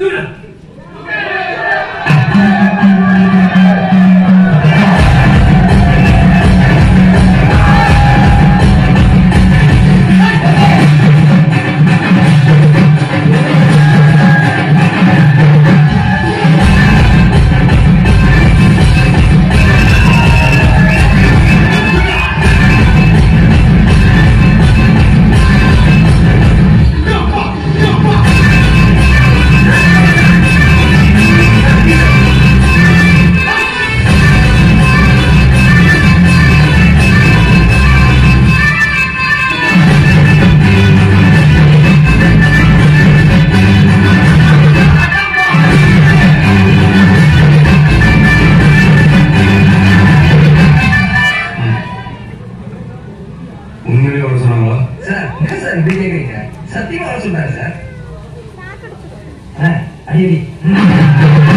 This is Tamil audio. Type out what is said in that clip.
으 உண்மையிலேயே வர சொன்னாங்களா? சார் என்ன சார் இப்படி கேக்குறீங்க? சத்தியமா வர சொன்னாரு சார். ஆ, அடி அடி ம்.